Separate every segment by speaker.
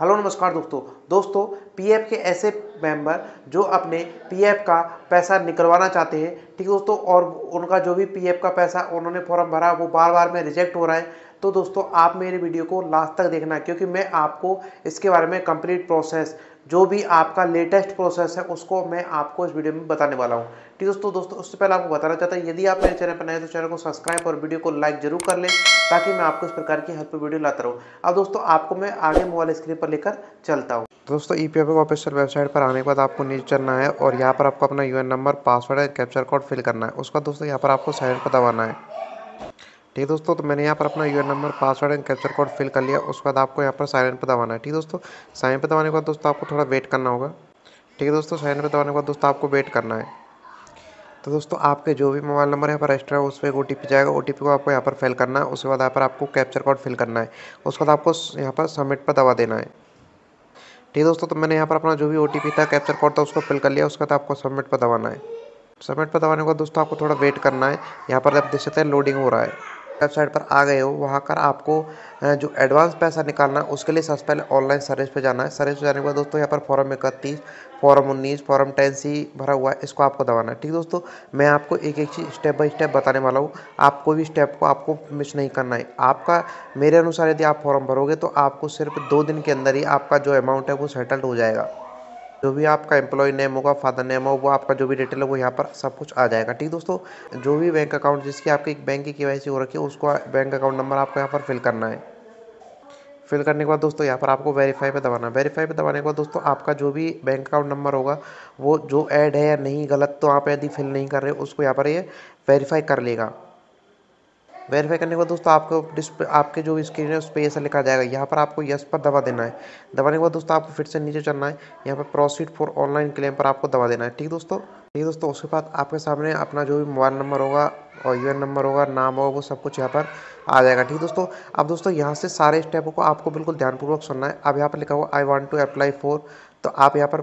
Speaker 1: Hello, नमस्कार दोस्तों। दोस्तों पीएफ के ऐसे मेंबर जो अपने पीएफ का पैसा निकलवाना चाहते हैं, ठीक है दोस्तों, और उनका जो भी पीएफ का पैसा उन्होंने फॉर्म भरा, वो बार बार में रिजेक्ट हो रहा है। तो दोस्तों, आप मेरे वीडियो को लास्ट तक देखना, क्योंकि मैं आपको इसके बारे में कंप्लीट प्रोसेस जो भी आपका लेटेस्ट प्रोसेस है, उसको मैं आपको इस वीडियो में बताने वाला हूँ। ठीक दोस्तों दोस्तों, उससे पहले आपको बताना चाहता हूँ, यदि आप मेरे चैनल पर नए तो चैनल को सब्सक्राइब और वीडियो को लाइक ज़रूर कर लें, ताकि मैं आपको इस प्रकार की हेल्प वीडियो लाता रहूँ। अब दोस्तों, आपको मैं आगे मोबाइल स्क्रीन पर लेकर चलता हूँ।
Speaker 2: दोस्तों E P F official website पर आने के बाद आपको नीचे चलना है, और यहाँ पर आपको अपना UAN number password and captcha code fill करना है। उसका दोस्तों, यहाँ पर आपको साइड पर दबाना है। ठीक है दोस्तों तो मैंने यहाँ पर अपना UAN number password and captcha code fill कर लिया। उसके बाद आपको यहाँ पर साइन पर दबाना है, ठीक है दोस्तों? साइन पर दबाने के बाद दोस्तों, आपको थोड़ा वेट करना होगा। ठीक है दोस्तों साइन पर दबाने के बाद दोस्तों, आपको वेट करना है। तो दोस्तों, आपके जो भी मोबाइल नंबर यहाँ पर रजिस्टर है, उस पर एक ओ जाएगा। ओटीपी को आपको यहाँ पर फिल करना है। उसके बाद यहाँ पर आपको कैप्चर कोड फिल करना है। उसके बाद आपको यहाँ पर सबमिट पर दबा देना है। ठीक है दोस्तों तो मैंने यहाँ पर अपना जो भी ओटीपी था कैप्चर कोड था, उसको फिल कर लिया। उसके बाद आपको सबमिट पर दबाना है। सबमिट पर दबाने के बाद दोस्तों, आपको थोड़ा वेट करना है। यहाँ पर आप देख सकते हैं लोडिंग हो रहा है। वेबसाइट पर आ गए हो, वहाँ कर आपको जो एडवांस पैसा निकालना है, उसके लिए सबसे पहले ऑनलाइन सर्विस पे जाना है। सर्विस पे जाने के बाद दोस्तों यहाँ पर फॉर्म इकतीस फॉर्म उन्नीस फॉर्म टेन सी भरा हुआ है, इसको आपको दबाना है। ठीक दोस्तों, मैं आपको एक एक चीज़ स्टेप बाय स्टेप बताने वाला हूँ। आप कोई भी स्टेप को आपको मिस नहीं करना है। आपका, मेरे अनुसार यदि आप फॉर्म भरोगे तो आपको सिर्फ़ दो दिन के अंदर ही आपका जो अमाउंट है वो सेटल्ड हो जाएगा। जो भी आपका एम्प्लॉय नेम होगा फादर नेम होगा, वो आपका जो भी डिटेल है, वो यहाँ पर सब कुछ आ जाएगा। ठीक दोस्तों, जो भी बैंक अकाउंट जिसकी आपकी बैंक की के हो रखी है, उसको बैंक अकाउंट नंबर आपको यहाँ पर फिल करना है। फिल करने के बाद दोस्तों, यहाँ पर आपको वेरीफाई पे दबाना है। वेरीफाई पे दबाने के बाद दोस्तों, आपका जो भी बैंक अकाउंट नंबर होगा, वो जो ऐड है या नहीं, गलत तो आप यदि फिल नहीं कर रहे उसको यहाँ पर ये वेरीफाई कर लेगा। वेरीफाई करने के बाद दोस्तों आपको डिस्प्ले आपके जो स्क्रीन है उस पर ऐसा लिखा जाएगा। यहाँ पर आपको यस पर दबा देना है। दबाने के बाद दोस्तों आपको फिर से नीचे चलना है। यहाँ पर प्रोसीड फॉर ऑनलाइन क्लेम पर आपको दबा देना है। ठीक दोस्तों? ठीक दोस्तों, उसके बाद आपके सामने अपना जो भी मोबाइल नंबर होगा और यू नंबर होगा, नाम होगा, वो सब कुछ यहाँ पर आ जाएगा। ठीक दोस्तों? अब दोस्तों यहाँ से सारे स्टेपों को आपको बिल्कुल ध्यानपूर्वक सुनना है। अब यहाँ पर लिखा हुआ I want to apply for तो आप यहाँ पर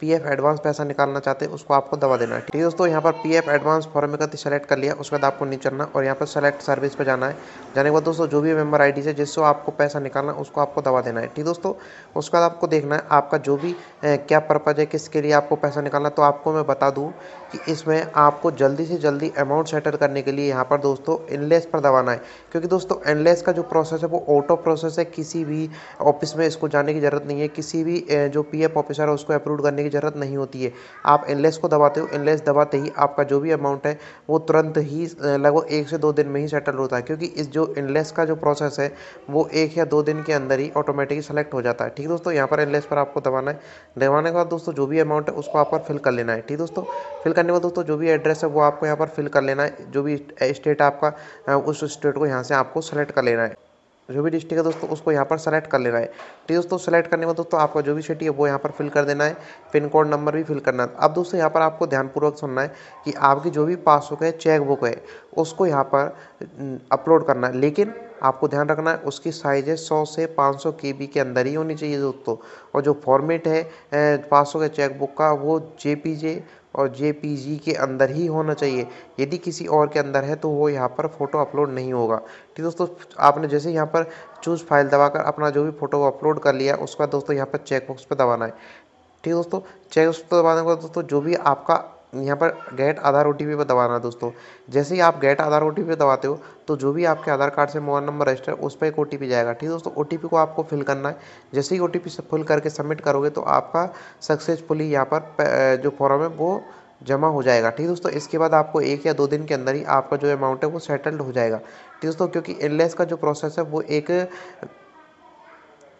Speaker 2: पी एफ़ एडवांस पैसा निकालना चाहते हैं, उसको आपको दवा देना है। ठीक है दोस्तों, यहाँ पर पी एफ़ एडवांस फॉर्म का सेलेक्ट कर लिया, उसके बाद आपको नीचे चलना और यहाँ पर सेलेक्ट सर्विस पे जाना है। जाने के बाद दोस्तों, जो भी मेंबर आईडी है जिससे आपको पैसा निकालना है, उसको आपको दवा देना है। ठीक दोस्तों, उसके बाद आपको देखना है, आपका जो भी क्या पर्पज़ है, किसके लिए आपको पैसा निकालना तो आपको मैं बता दूँ कि इसमें आपको जल्दी से जल्दी अमाउंट सेटल करने के लिए यहाँ पर दोस्तों इनलेस पर दबाना है। क्योंकि दोस्तों इनलेस का जो प्रोसेस है, वो ऑटो प्रोसेस है, किसी भी ऑफ़िस में इसको जाने की ज़रूरत नहीं है। किसी भी जो पी एफ़ ऑफिसर है, उसको अप्रूव करने की ज़रूरत नहीं होती है। आप इनलेस को दबाते हो इनलेस दबाते ही आपका जो भी अमाउंट है, वो तुरंत ही लगभग एक से दो दिन में ही सेटल होता है, क्योंकि इस जो इनलेस का जो प्रोसेस है, वो एक या दो दिन के अंदर ही ऑटोमेटिकली सेलेक्ट हो जाता है। ठीक दोस्तों, यहाँ पर इनलेस पर आपको दबाना है। दबाने के बाद दोस्तों, जो भी अमाउंट है, उसको आप पर फिल कर लेना है। ठीक दोस्तों फिल करने के बाद दोस्तों, जो भी एड्रेस है, वो आपको यहाँ पर फिल कर लेना है। जो भी स्टेट आपका उस स्टेट को यहाँ से आपको सेलेक्ट कर लेना है। जो भी डिस्ट्रिक्ट है दोस्तों उसको यहाँ पर सेलेक्ट कर लेना है। ठीक है दोस्तों सेलेक्ट करने में दोस्तों आपका जो भी सिटी है वो यहाँ पर फिल कर देना है। पिन कोड नंबर भी फिल करना है। अब दोस्तों यहाँ पर आपको ध्यानपूर्वक सुनना है कि आपकी जो भी पासबुक है चेक बुक है, उसको यहाँ पर अपलोड करना है। लेकिन आपको ध्यान रखना है, उसकी साइज़ है सौ से पाँच सौ के बी के अंदर ही होनी चाहिए दोस्तों। और जो फॉर्मेट है पासबुक है चेकबुक का, वो जे पी जे और जेपीजी के अंदर ही होना चाहिए। यदि किसी और के अंदर है तो वो यहाँ पर फ़ोटो अपलोड नहीं होगा। ठीक दोस्तों, आपने जैसे यहाँ पर चूज़ फ़ाइल दबाकर अपना जो भी फ़ोटो अपलोड कर लिया, उसका दोस्तों यहाँ पर चेकबॉक्स पर दबाना है। ठीक दोस्तों चेकबॉक्स पर दबाने के बाद दोस्तों, जो भी आपका यहाँ पर गेट आधार ओ टी पर दबाना है दोस्तों। जैसे ही आप गेट आधार ओ पे दबाते हो तो जो भी आपके आधार कार्ड से मोबाइल नंबर रजिस्टर उस पर एक ओ टी जाएगा। ठीक है दोस्तों ओ टी को आपको फिल करना है। जैसे ही ओ टी फिल करके सबमिट करोगे तो आपका सक्सेसफुली यहाँ पर जो फॉर्म है, वो जमा हो जाएगा। ठीक है दोस्तों, इसके बाद आपको एक या दो दिन के अंदर ही आपका जो अमाउंट है, वो सेटल्ड हो जाएगा। ठीक दोस्तों, क्योंकि एल का जो प्रोसेस है, वो एक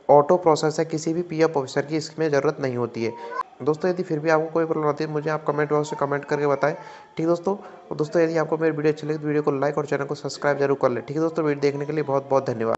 Speaker 2: ऑटो प्रोसेस है, किसी भी पी ऑफिसर की इसमें ज़रूरत नहीं होती है। दोस्तों, यदि फिर भी आपको कोई प्रॉब्लम आती है, मुझे आप कमेंट बॉक्स में कमेंट करके बताएँ। ठीक दोस्तों? और दोस्तों, यदि आपको मेरी वीडियो अच्छी लगी तो वीडियो को लाइक और चैनल को सब्सक्राइब ज़रूर कर ले। ठीक है दोस्तों, वीडियो देखने के लिए बहुत बहुत धन्यवाद।